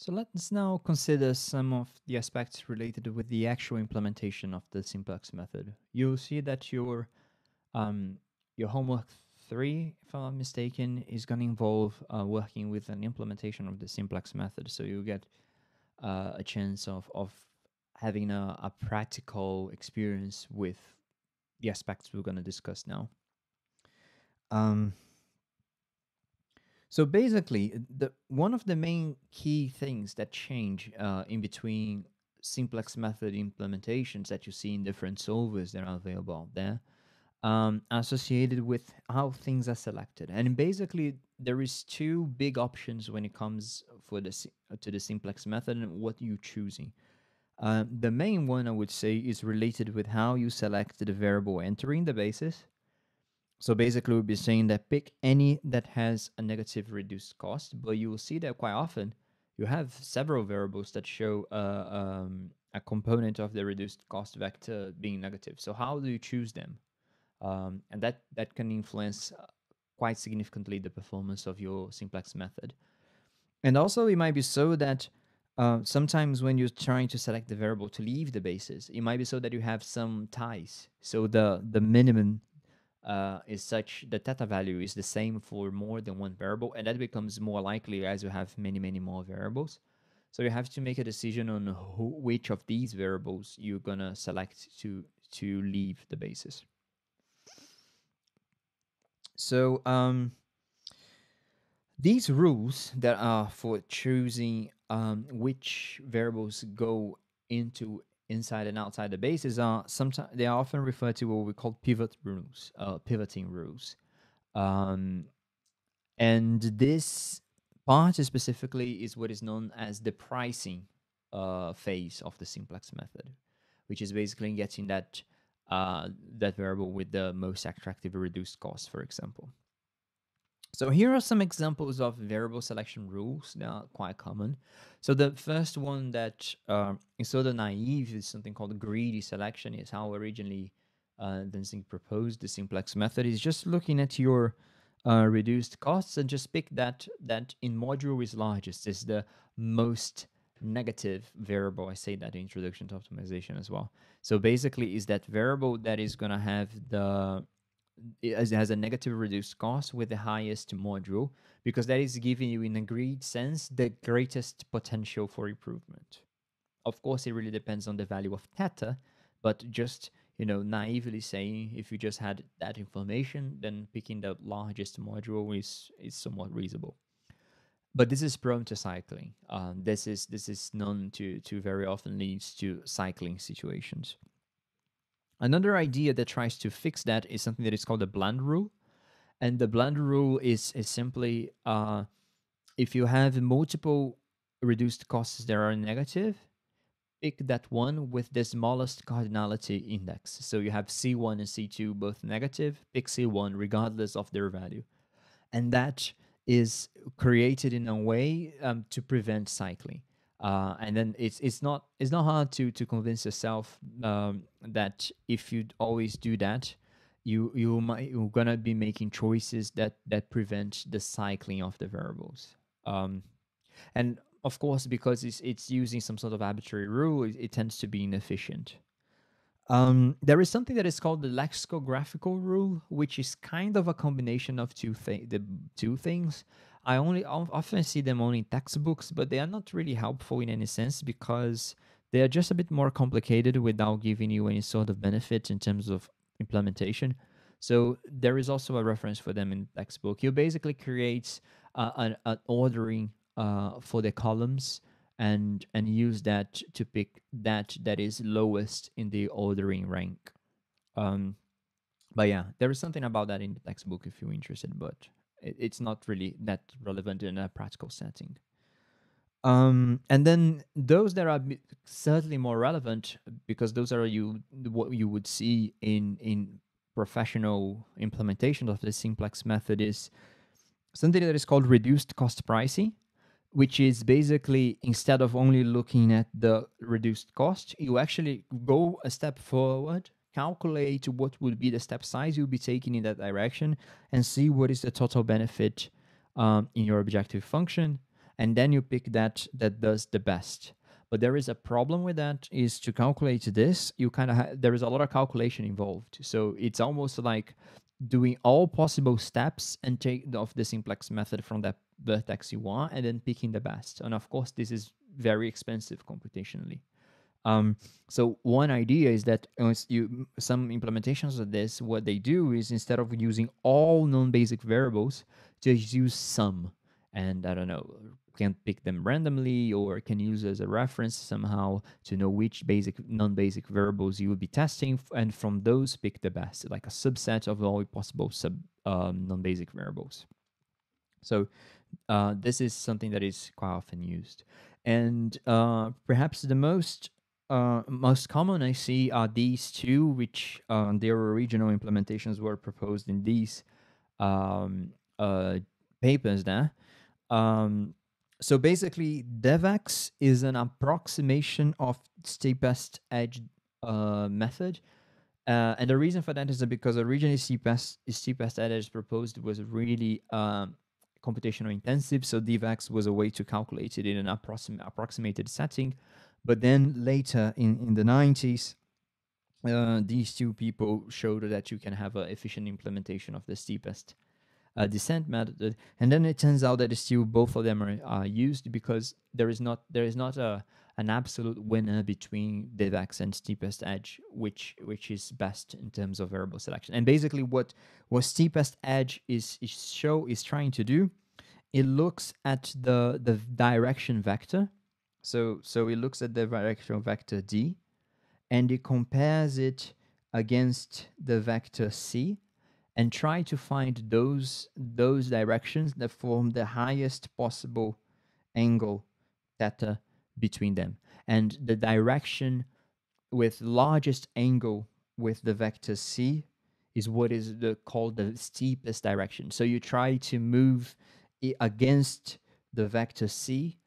So let's now consider some of the aspects related with the actual implementation of the simplex method. You'll see that your um, your homework three, if I'm not mistaken, is going to involve uh, working with an implementation of the simplex method. So you get uh, a chance of of having a, a practical experience with the aspects we're going to discuss now. Um, so basically, the one of the main key things that change uh, in between simplex method implementations that you see in different solvers that are available out there um, associated with how things are selected. And basically, there is two big options when it comes for the to the simplex method and what you're choosing. Uh, the main one I would say is related with how you select the variable entering the basis so basically we'll be saying that pick any that has a negative reduced cost, but you will see that quite often you have several variables that show uh, um, a component of the reduced cost vector being negative. So how do you choose them? Um, and that, that can influence uh, quite significantly the performance of your simplex method. And also it might be so that uh, sometimes when you're trying to select the variable to leave the basis, it might be so that you have some ties. So the, the minimum uh, is such the theta value is the same for more than one variable, and that becomes more likely as you have many, many more variables. So you have to make a decision on who, which of these variables you're gonna select to to leave the basis. So um, these rules that are for choosing um, which variables go into inside and outside the bases are sometimes they are often referred to what we call pivot rules, uh, pivoting rules. Um, and this part specifically is what is known as the pricing uh, phase of the simplex method, which is basically getting that uh, that variable with the most attractive reduced cost, for example. So here are some examples of variable selection rules that are quite common. So the first one that uh, is sort of naive is something called greedy selection is how originally uh, Dantzig proposed the simplex method is just looking at your uh, reduced costs and just pick that that in module is largest is the most negative variable. I say that in introduction to optimization as well. So basically is that variable that is going to have the it has a negative reduced cost with the highest module because that is giving you in a greed sense the greatest potential for improvement. Of course it really depends on the value of theta but just you know naively saying if you just had that information then picking the largest module is is somewhat reasonable. But this is prone to cycling. Um, this is this is known to to very often leads to cycling situations Another idea that tries to fix that is something that is called the Bland rule. And the Bland rule is, is simply uh, if you have multiple reduced costs that are negative, pick that one with the smallest cardinality index. So you have C1 and C2 both negative, pick C1 regardless of their value. And that is created in a way um, to prevent cycling. Uh, and then it's it's not it's not hard to to convince yourself um, that if you always do that, you you might you're gonna be making choices that that prevent the cycling of the variables. Um, and of course, because it's it's using some sort of arbitrary rule, it, it tends to be inefficient. Um, there is something that is called the lexicographical rule, which is kind of a combination of two thi- the two things. I only often see them only in textbooks, but they are not really helpful in any sense because they are just a bit more complicated without giving you any sort of benefit in terms of implementation. So there is also a reference for them in the textbook. You basically create uh, an, an, ordering uh, for the columns and and use that to pick that that is lowest in the ordering rank. Um, but yeah, there is something about that in the textbook if you're interested, but it's not really that relevant in a practical setting. Um, and then those that are certainly more relevant because those are you what you would see in in professional implementation of the simplex method is something that is called reduced cost pricing, which is basically instead of only looking at the reduced cost, you actually go a step forward calculate what would be the step size you'll be taking in that direction and see what is the total benefit um, in your objective function and then you pick that that does the best. But there is a problem with that is to calculate this, you kind of ha- there is a lot of calculation involved. So it's almost like doing all possible steps and take of the simplex method from that vertex you want and then picking the best. And of course, this is very expensive computationally. Um, so one idea is that you some implementations of this, what they do is instead of using all non-basic variables, just use some, and I don't know, can pick them randomly or can use as a reference somehow to know which basic non-basic variables you will be testing, and from those pick the best, like a subset of all possible sub um, non-basic variables. So uh, this is something that is quite often used. And uh, perhaps the most uh, most common I see are these two, which uh, their original implementations were proposed in these um, uh, papers there. Um, so basically, Devex is an approximation of steepest edge uh, method. And the reason for that is because originally steepest, steepest edge proposed was really um, computational intensive. So Devex was a way to calculate it in an approxim- approximated setting. But then later in, in the 90s, uh, these two people showed that you can have an efficient implementation of the steepest uh, descent method, and then it turns out that still both of them are, are used because there is not there is not a an absolute winner between Devex and steepest edge, which which is best in terms of variable selection. And basically, what what steepest edge is, is show is trying to do, it looks at the the direction vector so so it looks at the direction vector d, and it compares it against the vector c, and try to find those those directions that form the highest possible angle theta between them. And the direction with largest angle with the vector c is what is the, called the steepest direction. So you try to move against the vector c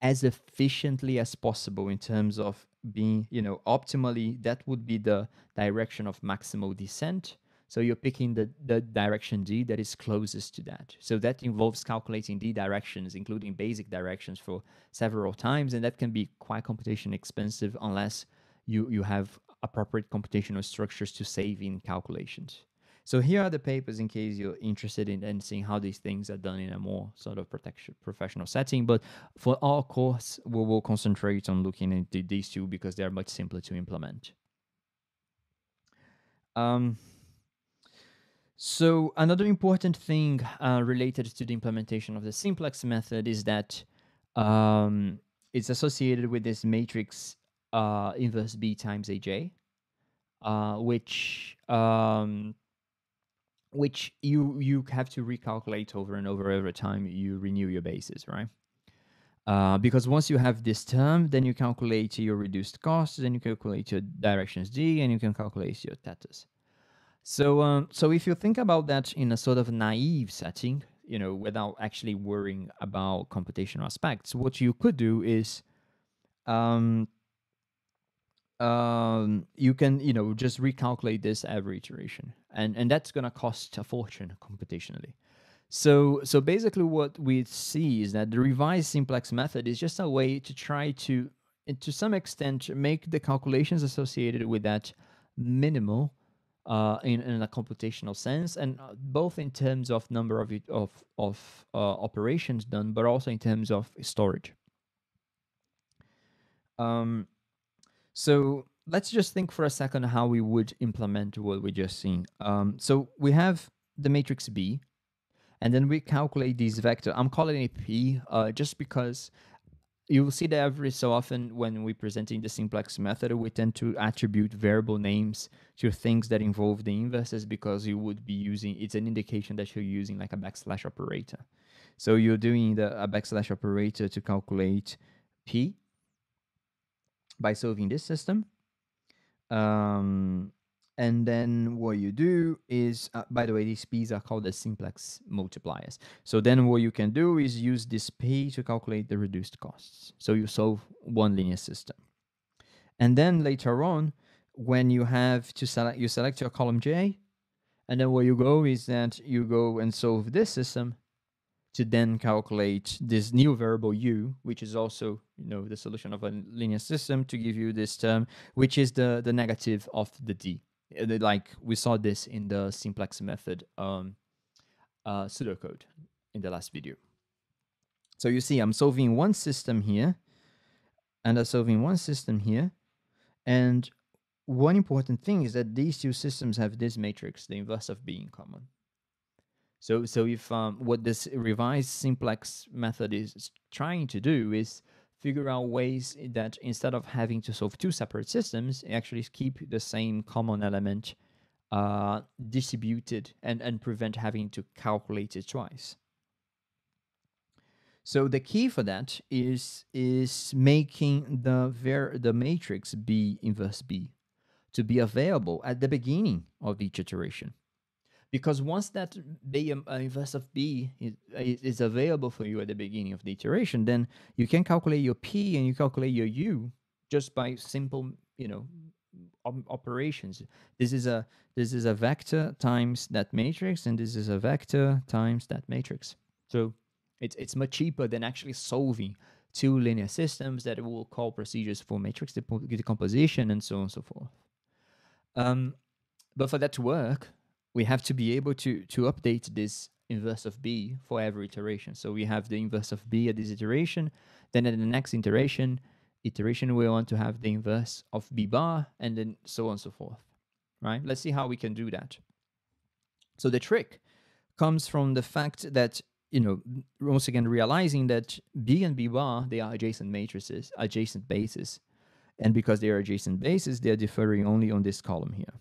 as efficiently as possible in terms of being, you know, optimally, that would be the direction of maximal descent. So you're picking the, the direction D that is closest to that. So that involves calculating D directions, including basic directions for several times. And that can be quite computation expensive unless you, you have appropriate computational structures to save in calculations. So here are the papers in case you're interested in, in seeing how these things are done in a more sort of protection professional setting. But for our course, we will concentrate on looking into these two because they are much simpler to implement. Um, so another important thing uh, related to the implementation of the simplex method is that um, it's associated with this matrix uh, inverse B times AJ, uh, which um, which you you have to recalculate over and over every time you renew your basis, right? Uh, because once you have this term, then you calculate your reduced costs, then you calculate your directions d, and you can calculate your thetas. So, um, so if you think about that in a sort of naive setting, you know, without actually worrying about computational aspects, what you could do is um, um, you can you know just recalculate this every iteration, and and that's gonna cost a fortune computationally. So so basically, what we see is that the revised simplex method is just a way to try to, to some extent, make the calculations associated with that minimal uh, in, in a computational sense, and uh, both in terms of number of of of uh, operations done, but also in terms of storage. Um, so let's just think for a second how we would implement what we just seen. Um, so we have the matrix B, and then we calculate these vector. I'm calling it P uh, just because you will see that every so often when we presenting the simplex method, we tend to attribute variable names to things that involve the inverses because you would be using, it's an indication that you're using like a backslash operator. So you're doing the a backslash operator to calculate P by solving this system. Um, and then what you do is, uh, by the way, these p's are called the simplex multipliers. So then what you can do is use this p to calculate the reduced costs. So you solve one linear system. And then later on, when you have to select, you select your column J, and then where you go is that you go and solve this system, to then calculate this new variable u, which is also you know the solution of a linear system to give you this term, which is the the negative of the d. Uh, like we saw this in the simplex method um, uh, pseudocode in the last video. So you see, I'm solving one system here, and I'm solving one system here, and one important thing is that these two systems have this matrix, the inverse of b in common. So, so if um, what this revised simplex method is trying to do is figure out ways that instead of having to solve two separate systems, actually keep the same common element uh, distributed and, and prevent having to calculate it twice. So the key for that is is making the ver the matrix B inverse B to be available at the beginning of each iteration. Because once that B uh, inverse of B is, is available for you at the beginning of the iteration, then you can calculate your P and you calculate your U just by simple, you know, operations. This is a this is a vector times that matrix, and this is a vector times that matrix. So it's it's much cheaper than actually solving two linear systems that will call procedures for matrix decomposition and so on and so forth. Um, but for that to work, we have to be able to to update this inverse of b for every iteration. So we have the inverse of b at this iteration, then at the next iteration, iteration we want to have the inverse of b bar, and then so on and so forth. Right? Let's see how we can do that. So the trick comes from the fact that you know once again realizing that b and b bar they are adjacent matrices, adjacent bases, and because they are adjacent bases, they are differing only on this column here.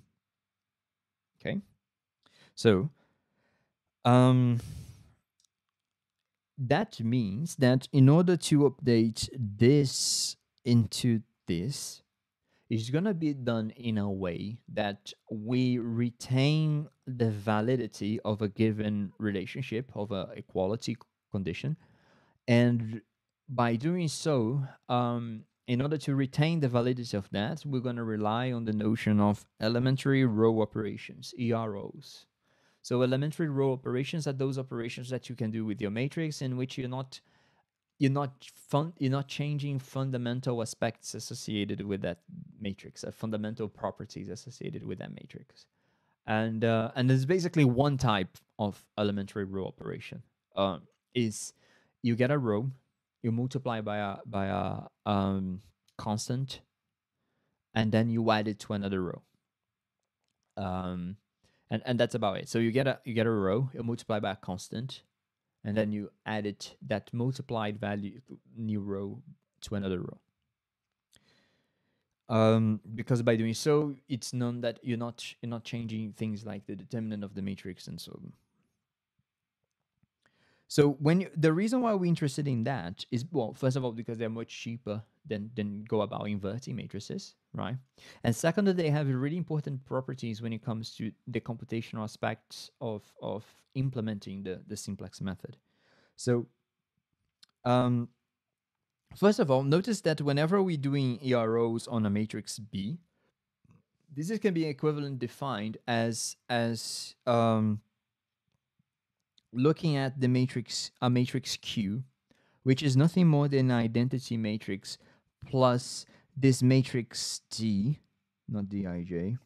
Okay. So, um, that means that in order to update this into this, it's going to be done in a way that we retain the validity of a given relationship, of a equality condition. And by doing so, um, in order to retain the validity of that, we're going to rely on the notion of elementary row operations, EROs. So elementary row operations are those operations that you can do with your matrix in which you're not you're not fun you're not changing fundamental aspects associated with that matrix, uh, fundamental properties associated with that matrix. And uh, and there's basically one type of elementary row operation. Uh, is you get a row, you multiply by a by a um, constant, and then you add it to another row. Um, and and that's about it. So you get a you get a row, you multiply by a constant, and then you add it that multiplied value new row to another row. Um, because by doing so, it's known that you're not you're not changing things like the determinant of the matrix and so. On. So when you, the reason why we're interested in that is well, first of all, because they're much cheaper than than go about inverting matrices, right? And second, they have really important properties when it comes to the computational aspects of of implementing the the simplex method. So, um, first of all, notice that whenever we're doing EROs on a matrix B, this is can be equivalent defined as as um looking at the matrix, a matrix Q, which is nothing more than an identity matrix plus this matrix D, not Dij,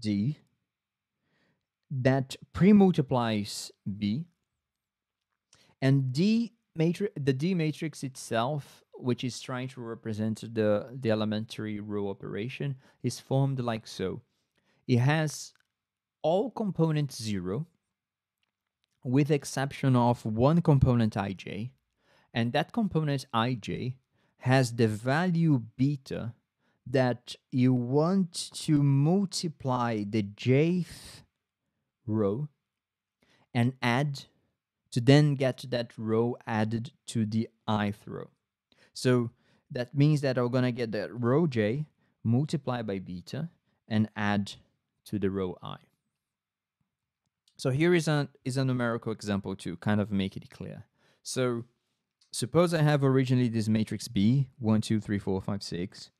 D, that pre-multiplies B, and D matrix, the D matrix itself, which is trying to represent the, the elementary row operation, is formed like so. It has all components zero, with exception of one component ij, and that component ij has the value beta that you want to multiply the jth row and add to then get that row added to the ith row. So that means that I'm going to get that row j multiplied by beta and add to the row i. So here is a, is a numerical example to kind of make it clear. So suppose I have originally this matrix B, 1, 2, 3, 4, 5, 6,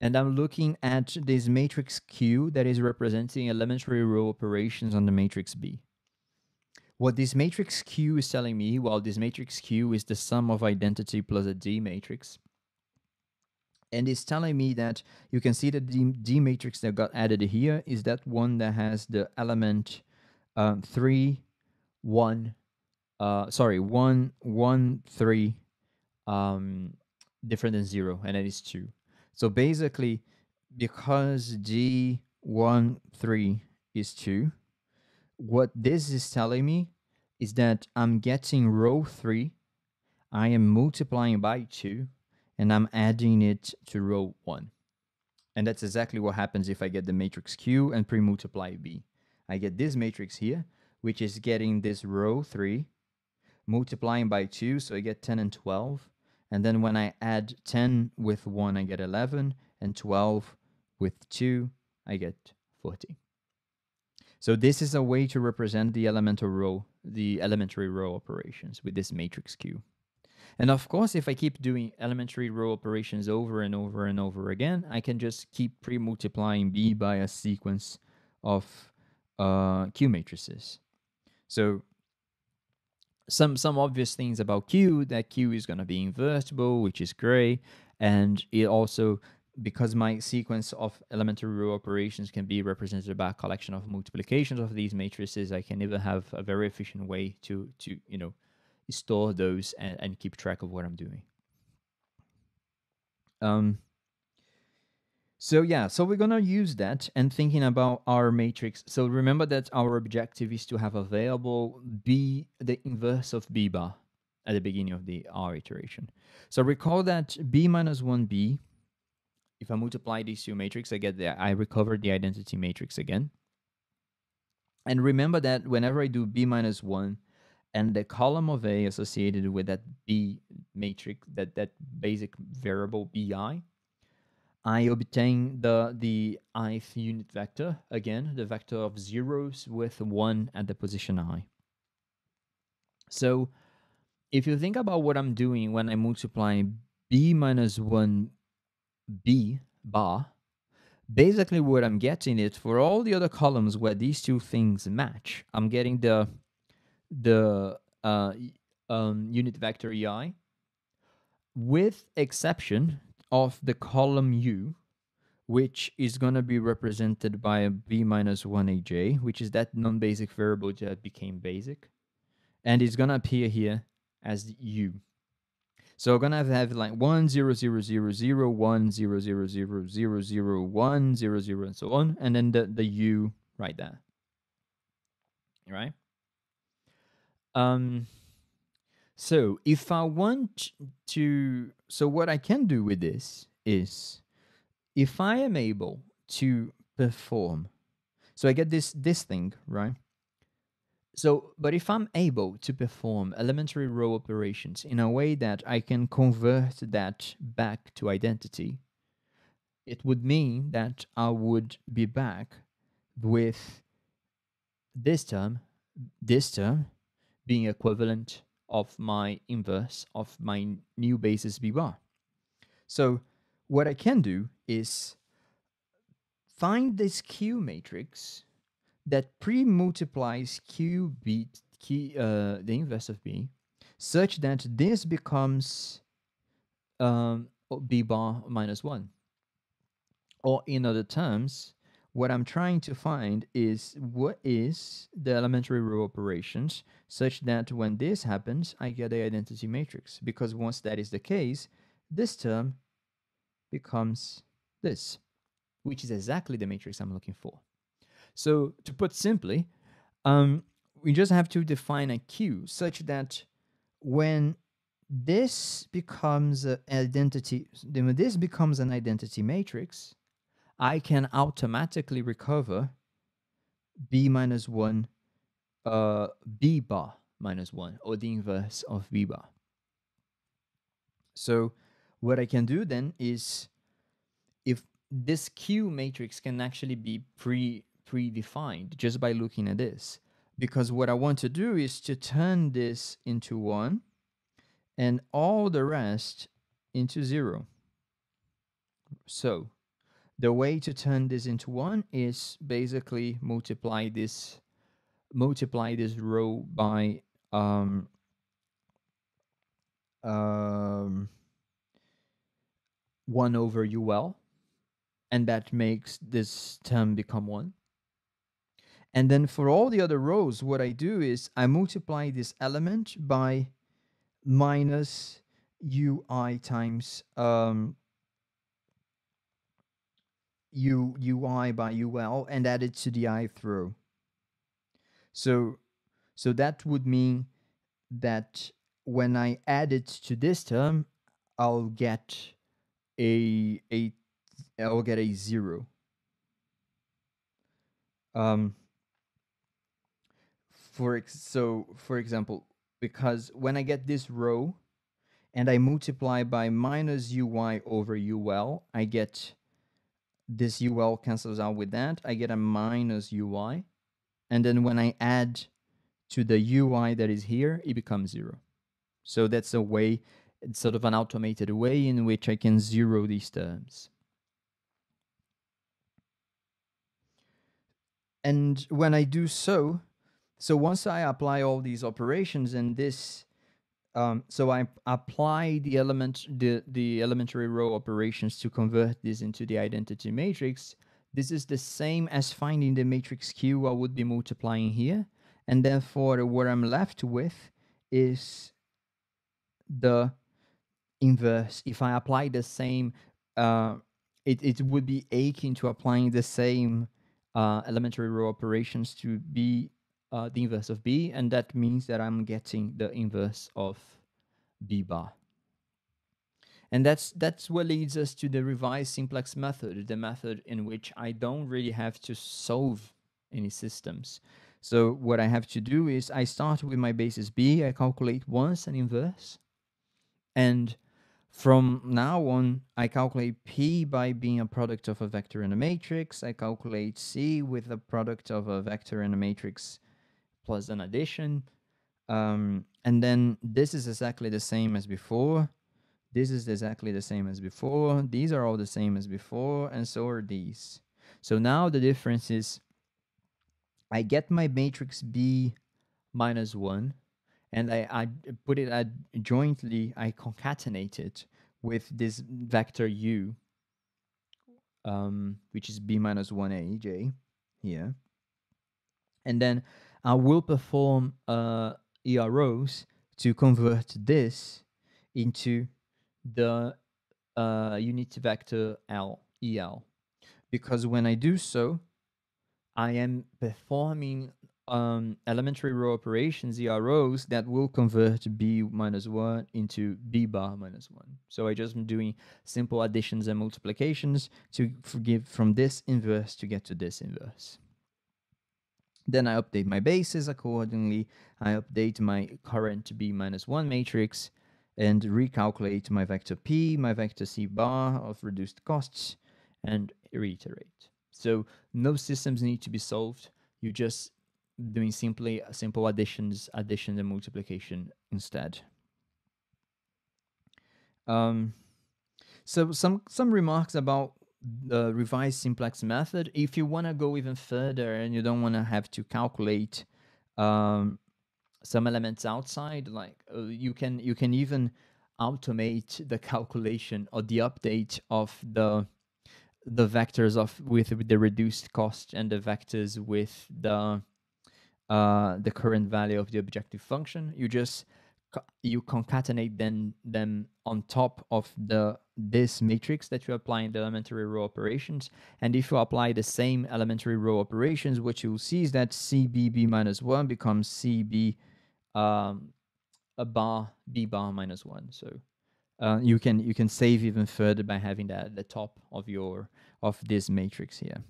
and I'm looking at this matrix Q that is representing elementary row operations on the matrix B. what this matrix Q is telling me, well, this matrix Q is the sum of identity plus a D matrix. And it's telling me that you can see that the D matrix that got added here is that one that has the element um, 3, 1, uh, sorry, 1, 1, 3, um, different than 0, and that is 2. So basically, because D1, 3 is 2, what this is telling me is that I'm getting row 3, I am multiplying by 2, and I'm adding it to row 1. And that's exactly what happens if I get the matrix Q and pre-multiply B. I get this matrix here, which is getting this row 3, multiplying by 2, so I get 10 and 12. And then when I add 10 with 1, I get 11, and 12 with 2, I get 40. So this is a way to represent the elemental row, the elementary row operations with this matrix Q. And of course, if I keep doing elementary row operations over and over and over again, I can just keep pre-multiplying B by a sequence of uh, Q matrices. So some some obvious things about Q, that Q is going to be invertible, which is gray, and it also because my sequence of elementary row operations can be represented by a collection of multiplications of these matrices, I can even have a very efficient way to to you know store those and, and keep track of what I'm doing. Um. So yeah, so we're gonna use that and thinking about our matrix. So remember that our objective is to have available B, the inverse of B bar at the beginning of the R iteration. So recall that B minus 1B if I multiply these two matrices, I get the I recover the identity matrix again. And remember that whenever I do b minus 1 and the column of A associated with that b matrix, that, that basic variable bi, I obtain the, the ith unit vector, again, the vector of zeros with 1 at the position i. So if you think about what I'm doing when I multiply b minus 1 B bar, basically what I'm getting is for all the other columns where these two things match, I'm getting the the uh, um, unit vector EI with exception of the column U, which is going to be represented by a B minus 1AJ, which is that non-basic variable that became basic. And it's going to appear here as U. So we're gonna have, have like one zero zero zero zero one zero zero zero zero zero one zero zero and so on, and then the the u right there. Right. Um. So if I want to, so what I can do with this is, if I am able to perform, so I get this this thing right? So, but if I'm able to perform elementary row operations in a way that I can convert that back to identity, it would mean that I would be back with this term, this term being equivalent of my inverse of my new basis B bar. So what I can do is find this Q matrix that pre-multiplies q b q, uh, the inverse of b, such that this becomes um, b bar minus 1. Or in other terms, what I'm trying to find is what is the elementary row operations such that when this happens, I get the identity matrix. Because once that is the case, this term becomes this, which is exactly the matrix I'm looking for. So to put simply, um, we just have to define a Q such that when this becomes an identity, when this becomes an identity matrix, I can automatically recover b minus 1 uh, b bar minus 1 or the inverse of b bar. So what I can do then is if this Q matrix can actually be pre predefined just by looking at this. Because what I want to do is to turn this into 1 and all the rest into 0. So the way to turn this into 1 is basically multiply this multiply this row by um, um, 1 over ul, and that makes this term become 1. And then for all the other rows, what I do is I multiply this element by minus ui times um, u ui by ul and add it to the ith row. So so that would mean that when I add it to this term, I'll get a a I'll get a zero. Um, for ex so for example, because when I get this row and I multiply by minus ui over ul, I get this ul cancels out with that. I get a minus ui. And then when I add to the ui that is here, it becomes zero. So that's a way, it's sort of an automated way in which I can zero these terms. And when I do so, so once I apply all these operations and this, um, so I apply the element, the, the elementary row operations to convert this into the identity matrix. This is the same as finding the matrix Q I would be multiplying here. And therefore what I'm left with is the inverse. If I apply the same, uh, it, it would be akin to applying the same uh, elementary row operations to be uh, the inverse of B, and that means that I'm getting the inverse of B bar. And that's that's what leads us to the revised simplex method, the method in which I don't really have to solve any systems. So what I have to do is I start with my basis B, I calculate once an inverse, and from now on, I calculate P by being a product of a vector and a matrix. I calculate C with a product of a vector and a matrix plus an addition. Um, and then this is exactly the same as before. This is exactly the same as before. These are all the same as before, and so are these. So now the difference is I get my matrix B minus 1 and I, I put it at jointly, I concatenate it with this vector u, um, which is b minus 1a j here. And then I will perform uh, EROs to convert this into the uh, unit vector L, EL. Because when I do so, I am performing um, elementary row operations, EROs, that will convert B minus 1 into B bar minus 1. So I just am doing simple additions and multiplications to forgive from this inverse to get to this inverse. Then I update my bases accordingly. I update my current B minus 1 matrix and recalculate my vector P, my vector C bar of reduced costs, and reiterate. So no systems need to be solved. You're just doing simply simple additions, addition and multiplication instead. Um, so some some remarks about the revised simplex method. If you want to go even further and you don't want to have to calculate um, some elements outside, like uh, you can you can even automate the calculation or the update of the the vectors of with the reduced cost and the vectors with the uh, the current value of the objective function. You just you concatenate then them on top of the this matrix that you apply in the elementary row operations. And if you apply the same elementary row operations, what you'll see is that CBB minus one becomes CB um, a bar B bar minus one. So uh, you can you can save even further by having that at the top of your of this matrix here.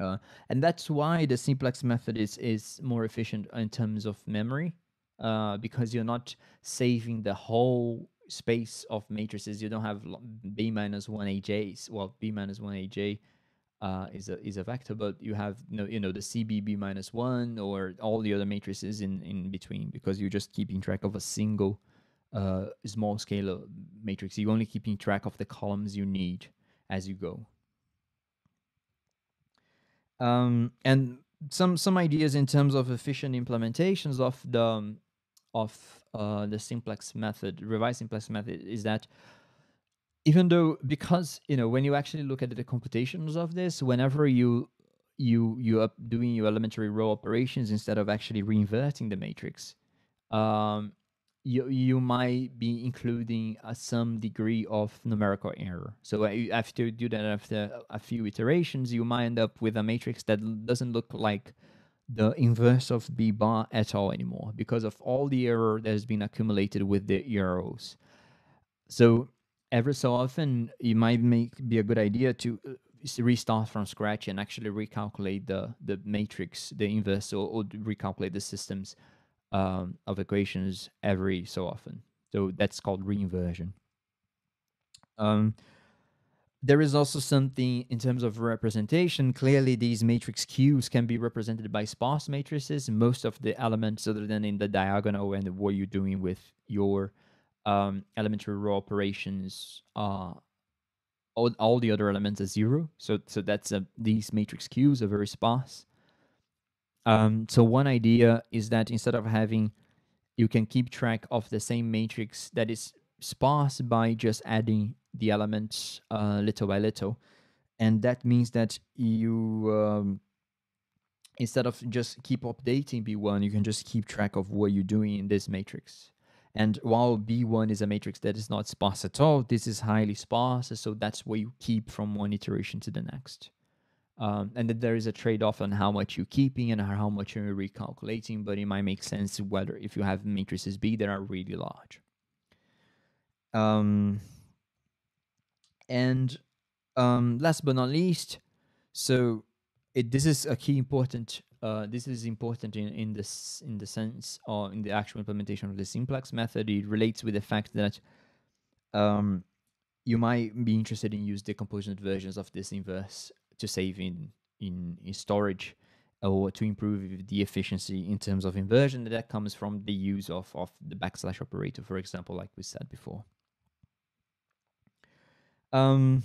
Uh, and that's why the simplex method is, is more efficient in terms of memory, uh, because you're not saving the whole space of matrices. You don't have b minus one AJs. Well, b minus one AJ uh, is a is a vector, but you have you know, you know the CBB minus one or all the other matrices in in between because you're just keeping track of a single uh, small scale matrix. You're only keeping track of the columns you need as you go. Um, and some some ideas in terms of efficient implementations of the of uh, the simplex method, revised simplex method, is that even though because you know when you actually look at the computations of this, whenever you you you are doing your elementary row operations instead of actually reinverting the matrix, um, you you might be including uh, some degree of numerical error. So uh, after you do that after a few iterations, you might end up with a matrix that doesn't look like the inverse of b bar at all anymore because of all the error that has been accumulated with the EROs. So every so often, it might make be a good idea to uh, restart from scratch and actually recalculate the the matrix, the inverse, or, or recalculate the systems um, of equations every so often. So that's called reinversion. Um, there is also something in terms of representation. Clearly, these matrix Qs can be represented by sparse matrices. Most of the elements, other than in the diagonal and what you're doing with your um, elementary row operations, uh, all, all the other elements are zero. So, so that's a, these matrix Qs are very sparse. Um, so one idea is that instead of having, you can keep track of the same matrix that is sparse by just adding the elements uh, little by little. And that means that you, um, instead of just keep updating B1, you can just keep track of what you're doing in this matrix. And while B1 is a matrix that is not sparse at all, this is highly sparse. So that's what you keep from one iteration to the next. Um, and then there is a trade-off on how much you're keeping and how much you're recalculating, but it might make sense whether if you have matrices B that are really large. Um, and um, last but not least, so it, this is a key important. Uh, this is important in, in this in the sense or in the actual implementation of the simplex method. It relates with the fact that um, you might be interested in use decomposition versions of this inverse to save in in, in storage or to improve the efficiency in terms of inversion that comes from the use of, of the backslash operator, for example, like we said before. Um,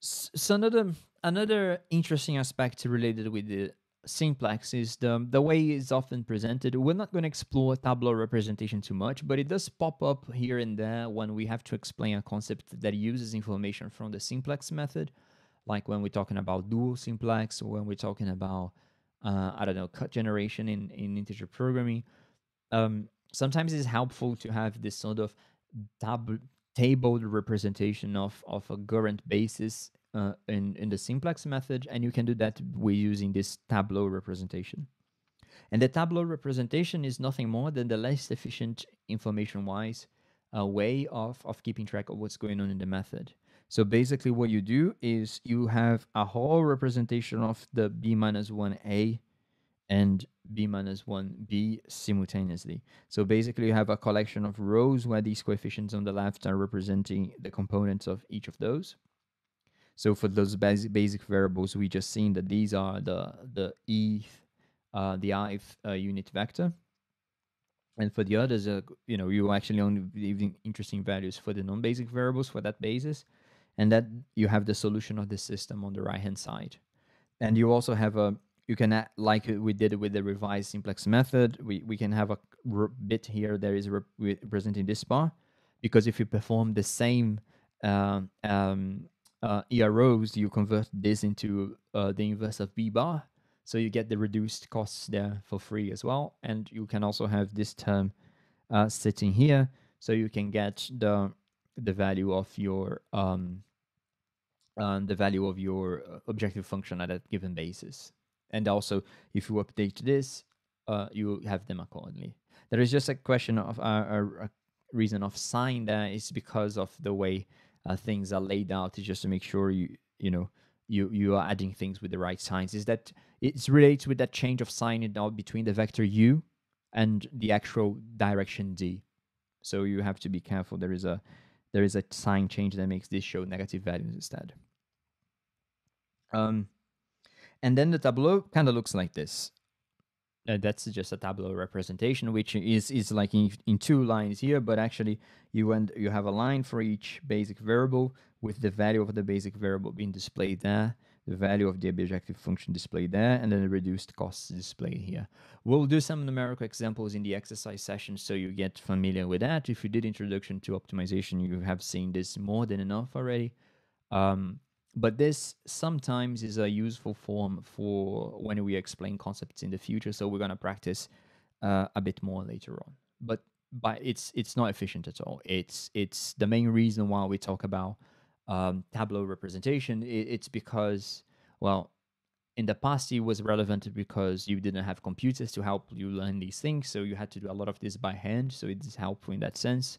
so another another interesting aspect related with the simplex is the the way it's often presented. We're not going to explore Tableau representation too much, but it does pop up here and there when we have to explain a concept that uses information from the simplex method like when we're talking about dual simplex or when we're talking about uh, I don't know cut generation in in integer programming. Um, sometimes it's helpful to have this sort of tab- tabled representation of of a current basis uh, in in the simplex method, and you can do that with using this Tableau representation. And the Tableau representation is nothing more than the less efficient information-wise uh, way of of keeping track of what's going on in the method. So basically what you do is you have a whole representation of the b minus 1a and b minus 1b simultaneously. So basically you have a collection of rows where these coefficients on the left are representing the components of each of those. So for those basic, basic variables, we just seen that these are the, the e, uh, the ith uh, unit vector. And for the others, uh, you know, you actually only leaving interesting values for the non-basic variables for that basis and that you have the solution of the system on the right hand side and you also have a you can like we did with the revised simplex method we, we can have a bit here that is representing this bar because if you perform the same uh, um, uh, EROs, you convert this into uh, the inverse of B bar. So you get the reduced costs there for free as well. And you can also have this term uh, sitting here. So you can get the the value of your um, um, the value of your uh, objective function at a given basis. And also, if you update this, uh, you have them accordingly. There is just a question of uh, a, reason of sign that is because of the way uh, things are laid out. Just to make sure you you know you you are adding things with the right signs. Is that it's related with that change of sign now between the vector u and the actual direction d. So you have to be careful. There is a there is a sign change that makes this show negative values instead. Um, and then the tableau kind of looks like this. Uh, that's just a tableau representation, which is is like in, in two lines here, but actually you end you have a line for each basic variable with the value of the basic variable being displayed there. the value of the objective function displayed there, and then the reduced costs displayed here. We'll do some numerical examples in the exercise session so you get familiar with that. If you did introduction to optimization, you have seen this more than enough already. Um, but this sometimes is a useful form for when we explain concepts in the future. So we're going to practice uh, a bit more later on. But but it's it's not efficient at all. It's it's the main reason why we talk about um, Tableau representation. It, it's because well, in the past it was relevant because you didn't have computers to help you learn these things, so you had to do a lot of this by hand. So it's helpful in that sense.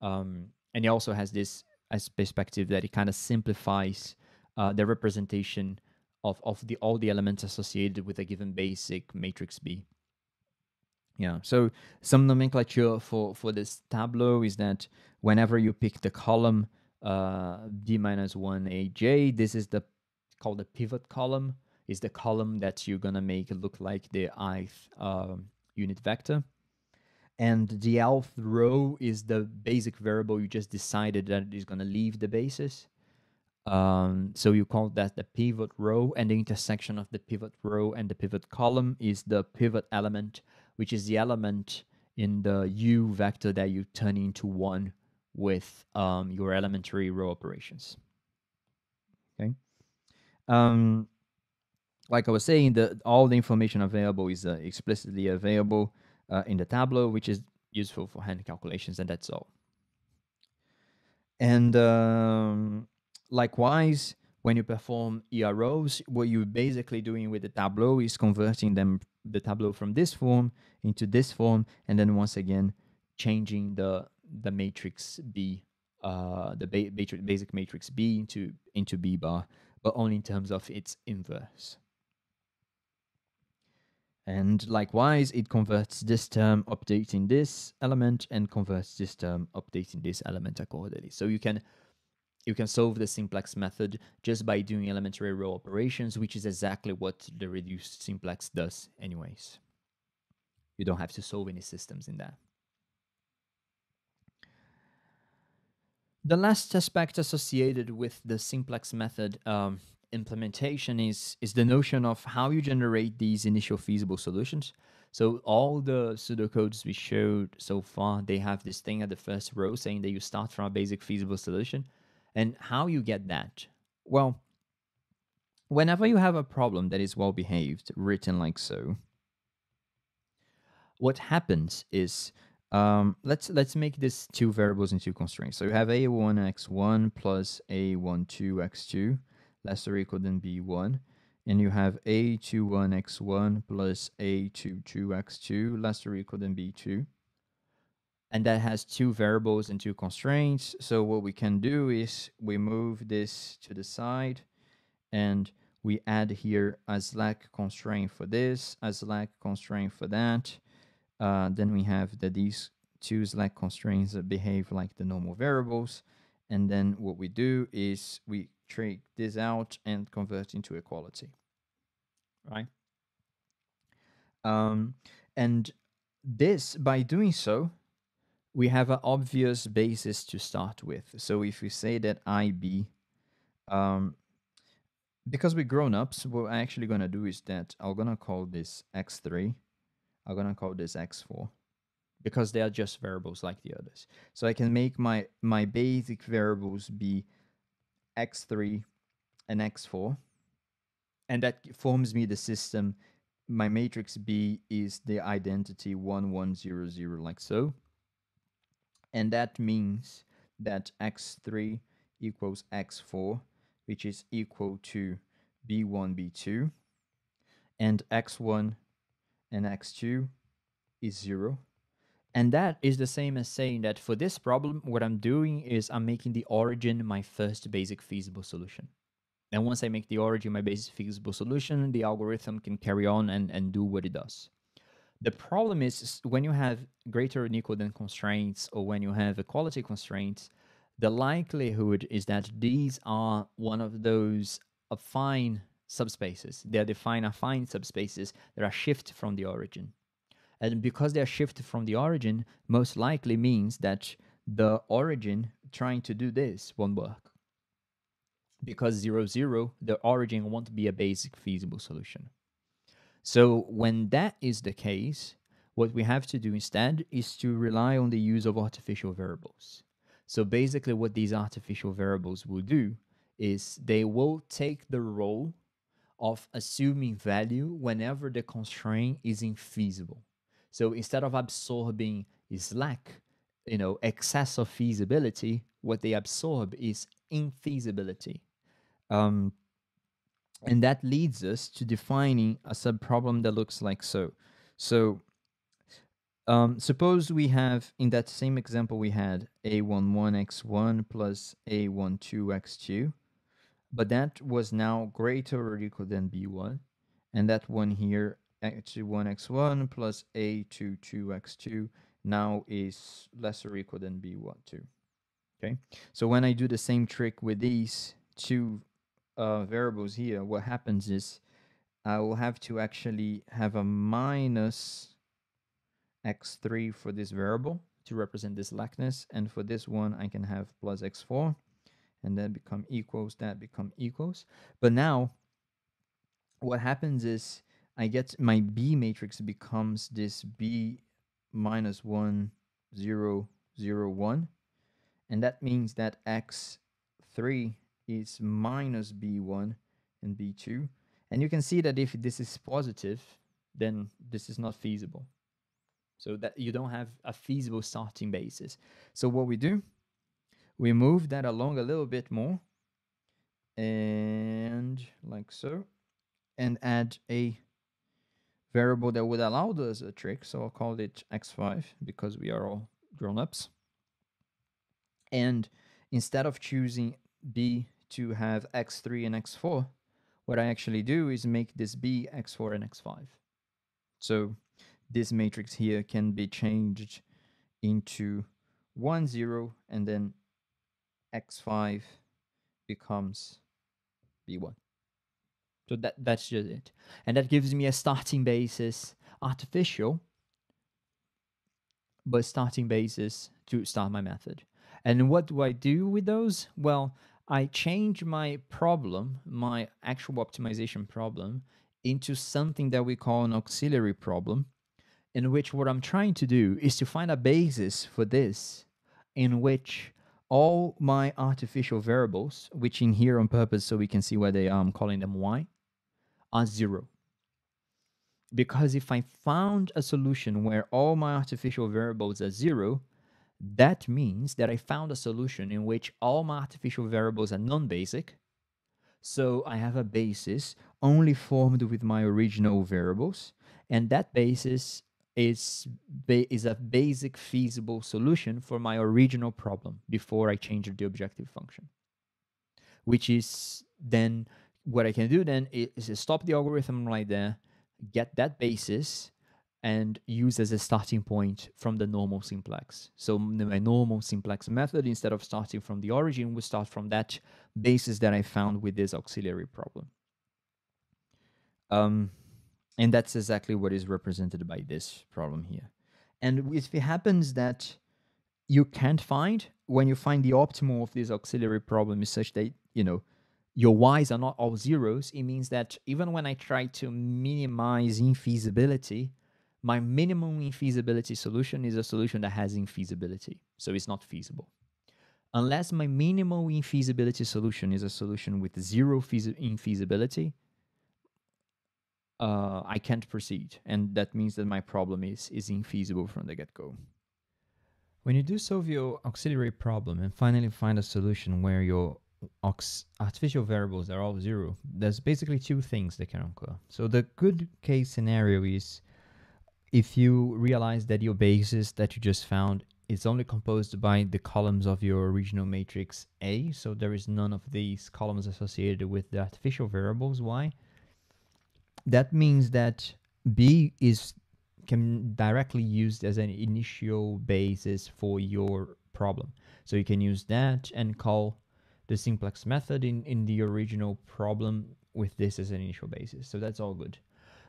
Um, and it also has this as perspective that it kind of simplifies uh, the representation of of the all the elements associated with a given basic matrix B. Yeah. So some nomenclature for for this tableau is that whenever you pick the column uh, b minus one aj, this is the called the pivot column. Is the column that you're gonna make look like the ith um, unit vector, and the alth row is the basic variable you just decided that is gonna leave the basis. Um, so you call that the pivot row, and the intersection of the pivot row and the pivot column is the pivot element which is the element in the U vector that you turn into one with um, your elementary row operations. Okay. Um, like I was saying, the all the information available is uh, explicitly available uh, in the Tableau, which is useful for hand calculations, and that's all. And um, likewise, when you perform EROs, what you're basically doing with the Tableau is converting them the Tableau from this form into this form, and then once again changing the the matrix B, uh, the ba basic matrix B into into B bar, but only in terms of its inverse. And likewise, it converts this term updating this element and converts this term updating this element accordingly. So you can you can solve the simplex method just by doing elementary row operations, which is exactly what the revised simplex does anyways. You don't have to solve any systems in that. The last aspect associated with the simplex method um, implementation is, is the notion of how you generate these initial feasible solutions. So all the pseudocodes we showed so far, they have this thing at the first row saying that you start from a basic feasible solution. And how you get that? Well, whenever you have a problem that is well behaved, written like so, what happens is um, let's let's make this two variables into constraints. So you have a1 x1 plus a12 x2 less or equal than b1, and you have a21 x1 plus a22 x2 less or equal than b2 and that has two variables and two constraints. So what we can do is we move this to the side and we add here a slack constraint for this, a slack constraint for that. Uh, then we have that these two slack constraints behave like the normal variables. And then what we do is we take this out and convert into equality, right? Um, and this, by doing so, we have an obvious basis to start with. So if we say that IB, um, because we're grown ups, what I'm actually going to do is that I'm going to call this x3. I'm going to call this x4 because they are just variables like the others. So I can make my, my basic variables be x3 and x4. And that forms me the system. My matrix B is the identity 1100 like so and that means that x3 equals x4, which is equal to b1, b2, and x1 and x2 is 0. And that is the same as saying that for this problem, what I'm doing is I'm making the origin my first basic feasible solution. And once I make the origin my basic feasible solution, the algorithm can carry on and, and do what it does. The problem is when you have greater than equal than constraints or when you have equality constraints, the likelihood is that these are one of those affine subspaces. They're defined affine subspaces that are shifted from the origin. And because they are shifted from the origin, most likely means that the origin trying to do this won't work. because 0, 0, the origin won't be a basic feasible solution. So when that is the case, what we have to do instead is to rely on the use of artificial variables. So basically what these artificial variables will do is they will take the role of assuming value whenever the constraint is infeasible. So instead of absorbing slack, you know, excess of feasibility, what they absorb is infeasibility. Um, and that leads us to defining a subproblem that looks like so. So um, suppose we have, in that same example we had a11x1 plus a12x2, but that was now greater or equal than b1, and that one here, x1x1 plus a22x2, now is less or equal than b1 too. Okay, so when I do the same trick with these two uh, variables here, what happens is I will have to actually have a minus x3 for this variable to represent this slackness. And for this one, I can have plus x4 and then become equals, that become equals. But now what happens is I get my B matrix becomes this B minus 1, 0, 0, 1. And that means that x3 is minus b1 and b2. And you can see that if this is positive, then this is not feasible so that you don't have a feasible starting basis. So what we do, we move that along a little bit more and like so, and add a variable that would allow us a trick. So I'll call it x5 because we are all grown-ups. And instead of choosing b to have x3 and x4, what I actually do is make this b x4 and x5. So this matrix here can be changed into 1, 0, and then x5 becomes b1. So that that's just it. And that gives me a starting basis, artificial, but starting basis to start my method. And what do I do with those? Well, I change my problem, my actual optimization problem, into something that we call an auxiliary problem in which what I'm trying to do is to find a basis for this in which all my artificial variables, which in here on purpose so we can see where they are, I'm calling them y, are zero. Because if I found a solution where all my artificial variables are zero, that means that I found a solution in which all my artificial variables are non-basic. So I have a basis only formed with my original variables. And that basis is is a basic feasible solution for my original problem before I change the objective function. Which is then what I can do then is stop the algorithm right there, get that basis, and use as a starting point from the normal simplex. So my normal simplex method, instead of starting from the origin, will start from that basis that I found with this auxiliary problem. Um, and that's exactly what is represented by this problem here. And if it happens that you can't find, when you find the optimal of this auxiliary problem is such that, you know, your y's are not all zeros, it means that even when I try to minimize infeasibility, my minimum infeasibility solution is a solution that has infeasibility. So it's not feasible. Unless my minimal infeasibility solution is a solution with zero infeasibility, uh, I can't proceed. And that means that my problem is, is infeasible from the get-go. When you do solve your auxiliary problem and finally find a solution where your artificial variables are all zero, there's basically two things that can occur. So the good case scenario is if you realize that your basis that you just found is only composed by the columns of your original matrix A, so there is none of these columns associated with the artificial variables Y, that means that B is can directly used as an initial basis for your problem. So you can use that and call the simplex method in, in the original problem with this as an initial basis. So that's all good.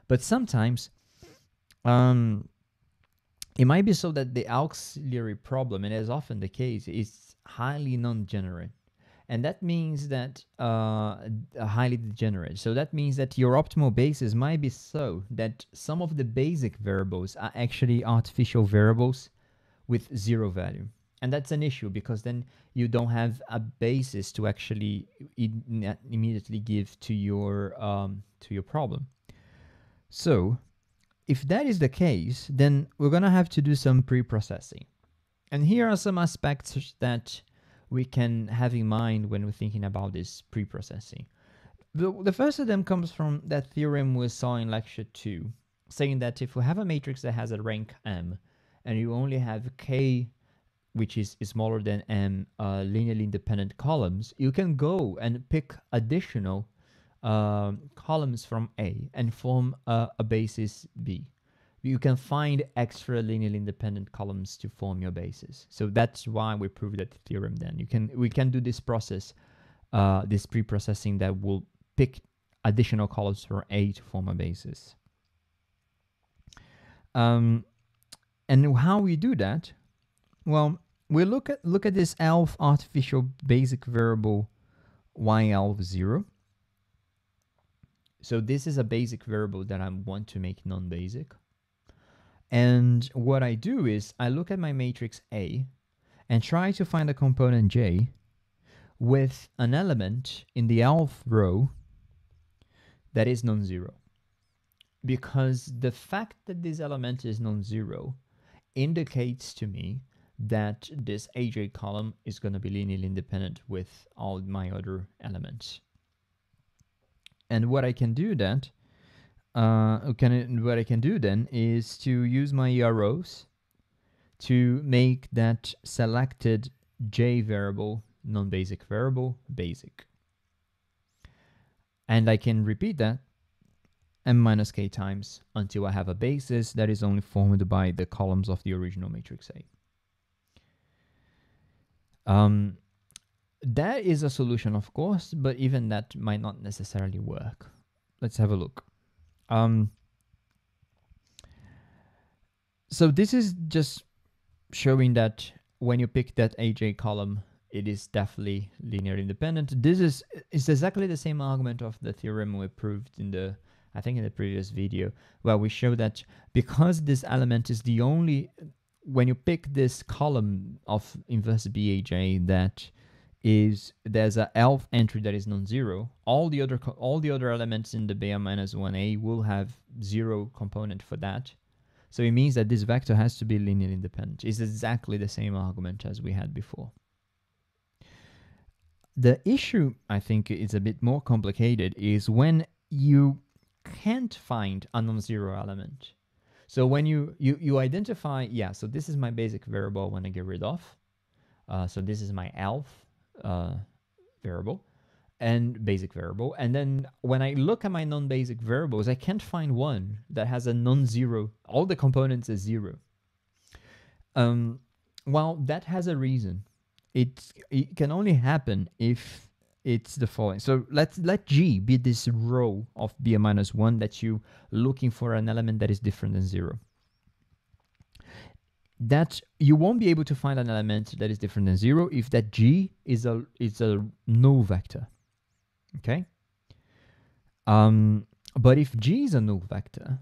But sometimes um, it might be so that the auxiliary problem, and as often the case, is highly non-generate. and that means that uh, highly degenerate. So that means that your optimal basis might be so that some of the basic variables are actually artificial variables with zero value. And that's an issue because then you don't have a basis to actually immediately give to your um, to your problem. So if that is the case, then we're gonna have to do some pre-processing. And here are some aspects that we can have in mind when we're thinking about this pre-processing. The, the first of them comes from that theorem we saw in lecture 2, saying that if we have a matrix that has a rank m, and you only have k, which is smaller than m, uh, linearly independent columns, you can go and pick additional uh, columns from A and form a, a basis B you can find extra linearly independent columns to form your basis. So that's why we proved that theorem then. You can we can do this process, uh, this pre-processing that will pick additional columns from A to form a basis. Um, and how we do that? Well, we look at look at this elf artificial basic variable y elf zero. So this is a basic variable that I want to make non-basic. And what I do is I look at my matrix A and try to find a component J with an element in the elf row that is non-zero. Because the fact that this element is non-zero indicates to me that this AJ column is going to be linearly independent with all my other elements. And what I can do that uh, can what I can do then is to use my EROs to make that selected J variable, non-basic variable, basic. And I can repeat that m minus k times until I have a basis that is only formed by the columns of the original matrix A. Um, that is a solution, of course, but even that might not necessarily work. Let's have a look. Um, so this is just showing that when you pick that AJ column, it is definitely linear independent. This is is exactly the same argument of the theorem we proved in the I think in the previous video, where we show that because this element is the only when you pick this column of inverse BAJ that is there's a elf entry that is non-zero. All the other all the other elements in the beta minus one a will have zero component for that. So it means that this vector has to be linearly independent. It's exactly the same argument as we had before. The issue, I think, is a bit more complicated is when you can't find a non-zero element. So when you, you, you identify, yeah, so this is my basic variable when I want to get rid of. Uh, so this is my elf uh, variable and basic variable. And then when I look at my non-basic variables, I can't find one that has a non-zero. All the components are zero. Um, well, that has a reason. It, it can only happen if it's the following. So let's let G be this row of B minus one that you looking for an element that is different than zero that you won't be able to find an element that is different than zero if that g is a is a null vector. Okay. Um, but if g is a null vector,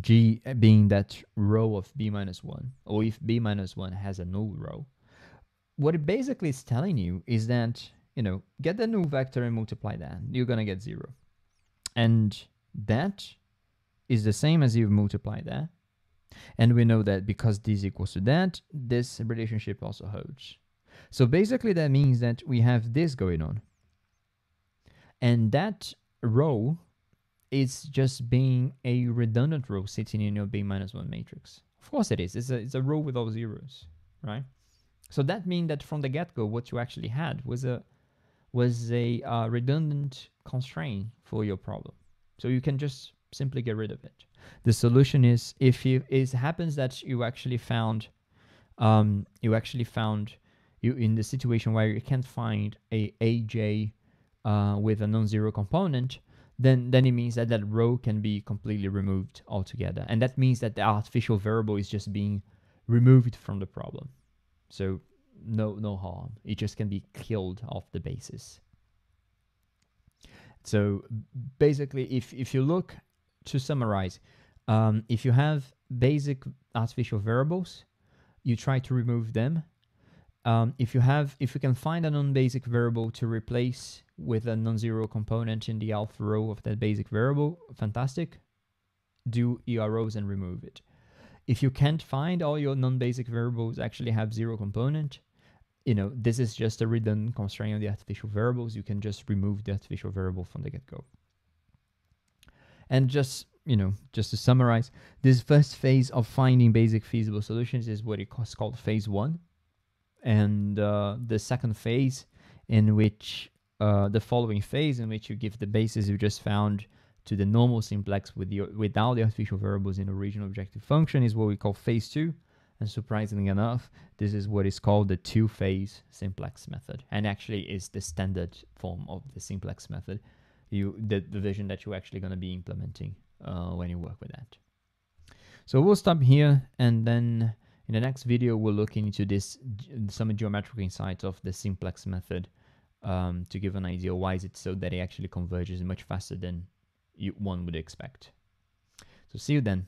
g being that row of b minus one, or if b minus one has a null row, what it basically is telling you is that you know get the null vector and multiply that, you're gonna get zero, and that is the same as you multiply that and we know that because this equals to that, this relationship also holds. So basically that means that we have this going on. And that row is just being a redundant row sitting in your B minus one matrix. Of course it is. It's a, it's a row with all zeros, right? So that means that from the get-go, what you actually had was a was a uh, redundant constraint for your problem. So you can just simply get rid of it. The solution is if you, it happens that you actually found, um, you actually found you in the situation where you can't find a AJ uh, with a non-zero component, then then it means that that row can be completely removed altogether, and that means that the artificial variable is just being removed from the problem. So no no harm. It just can be killed off the basis. So basically, if if you look to summarize, um, if you have basic artificial variables, you try to remove them. Um, if you have, if you can find a non-basic variable to replace with a non-zero component in the alpha row of that basic variable, fantastic. Do EROs and remove it. If you can't find all your non-basic variables actually have zero component, you know, this is just a redundant constraint on the artificial variables. You can just remove the artificial variable from the get-go. And just, you know, just to summarize, this first phase of finding basic feasible solutions is what it's called phase one. And uh, the second phase in which uh, the following phase in which you give the basis you just found to the normal simplex with the, without the artificial variables in the original objective function is what we call phase two. And surprisingly enough, this is what is called the two-phase simplex method, and actually is the standard form of the simplex method. You the, the vision that you're actually going to be implementing uh, when you work with that. So we'll stop here, and then in the next video we'll look into this some geometric insights of the simplex method um, to give an idea why is it so that it actually converges much faster than you, one would expect. So see you then.